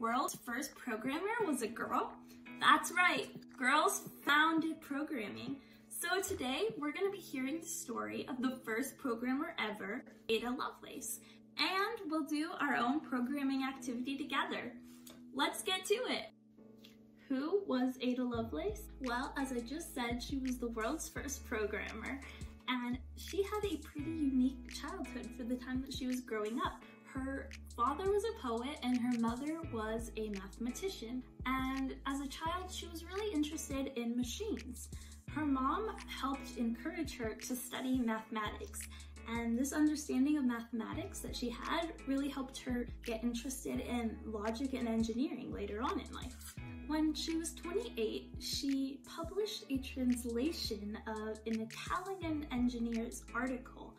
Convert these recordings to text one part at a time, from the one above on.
world's first programmer was a girl? That's right, girls founded programming. So today we're going to be hearing the story of the first programmer ever, Ada Lovelace, and we'll do our own programming activity together. Let's get to it. Who was Ada Lovelace? Well, as I just said, she was the world's first programmer, and she had a pretty unique childhood for the time that she was growing up. Her father was a poet and her mother was a mathematician. And as a child, she was really interested in machines. Her mom helped encourage her to study mathematics. And this understanding of mathematics that she had really helped her get interested in logic and engineering later on in life. When she was 28, she published a translation of an Italian engineer's article,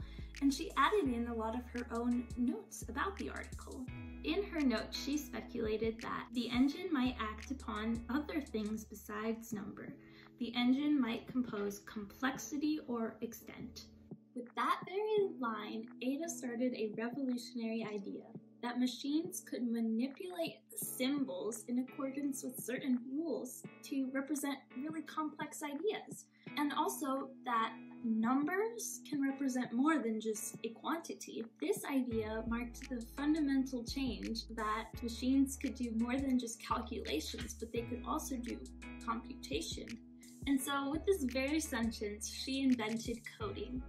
and she added in a lot of her own notes about the article. In her notes, she speculated that the engine might act upon other things besides number. The engine might compose complexity or extent. With that very line, Ada started a revolutionary idea that machines could manipulate symbols in accordance with certain rules to represent really complex ideas. And also that numbers can represent more than just a quantity. This idea marked the fundamental change that machines could do more than just calculations, but they could also do computation. And so with this very sentence, she invented coding.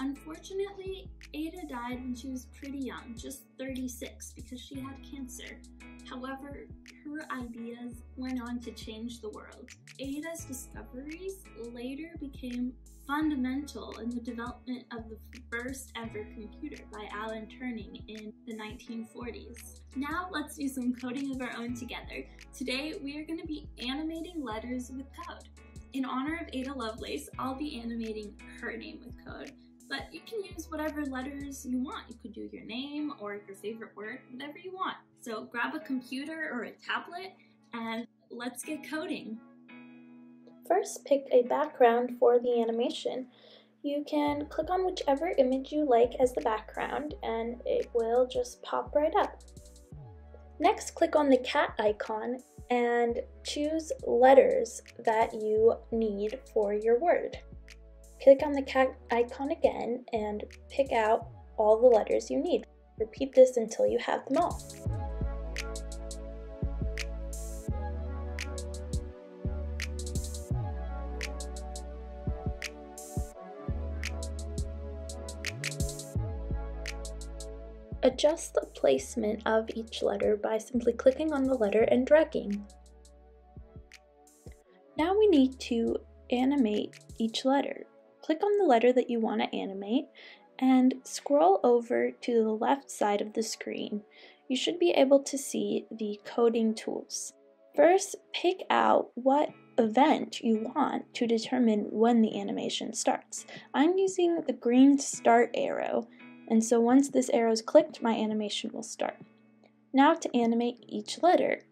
Unfortunately, Ada died when she was pretty young, just 36, because she had cancer. However, her ideas went on to change the world. Ada's discoveries later became fundamental in the development of the first ever computer by Alan Turing in the 1940s. Now let's do some coding of our own together. Today we are going to be animating letters with code. In honor of Ada Lovelace, I'll be animating her name with code but you can use whatever letters you want. You could do your name or your favorite word, whatever you want. So grab a computer or a tablet and let's get coding. First, pick a background for the animation. You can click on whichever image you like as the background and it will just pop right up. Next, click on the cat icon and choose letters that you need for your word. Click on the cat icon again and pick out all the letters you need. Repeat this until you have them all. Adjust the placement of each letter by simply clicking on the letter and dragging. Now we need to animate each letter click on the letter that you want to animate and scroll over to the left side of the screen. You should be able to see the coding tools. First, pick out what event you want to determine when the animation starts. I'm using the green start arrow, and so once this arrow is clicked, my animation will start. Now to animate each letter,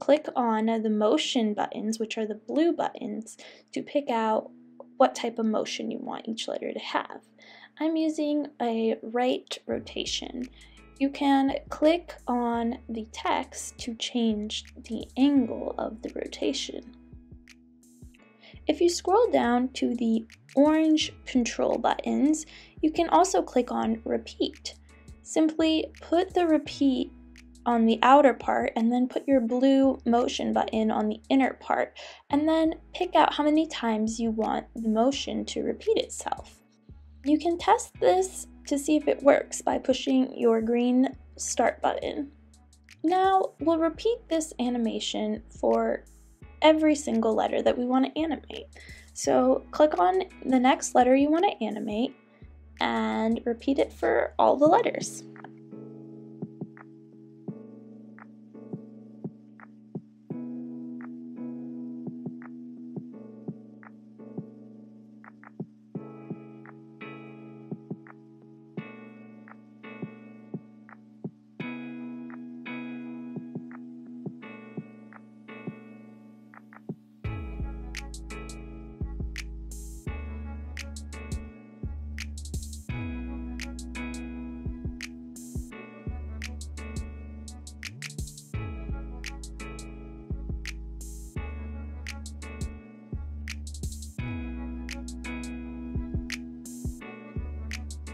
click on the motion buttons, which are the blue buttons, to pick out what type of motion you want each letter to have. I'm using a right rotation. You can click on the text to change the angle of the rotation. If you scroll down to the orange control buttons, you can also click on repeat. Simply put the repeat on the outer part and then put your blue motion button on the inner part and then pick out how many times you want the motion to repeat itself. You can test this to see if it works by pushing your green start button. Now we'll repeat this animation for every single letter that we want to animate. So click on the next letter you want to animate and repeat it for all the letters.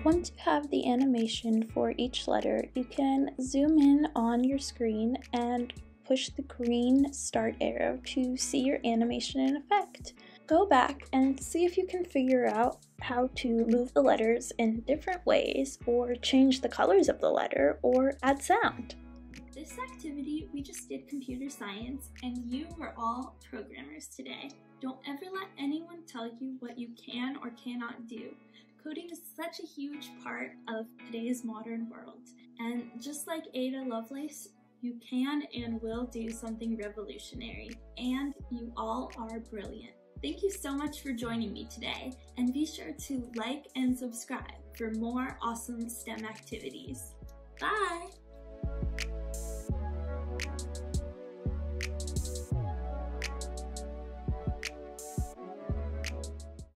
Once you have the animation for each letter, you can zoom in on your screen and push the green start arrow to see your animation in effect. Go back and see if you can figure out how to move the letters in different ways or change the colors of the letter or add sound. This activity, we just did computer science and you were all programmers today. Don't ever let anyone tell you what you can or cannot do. Coding is such a huge part of today's modern world. And just like Ada Lovelace, you can and will do something revolutionary. And you all are brilliant. Thank you so much for joining me today, and be sure to like and subscribe for more awesome STEM activities. Bye!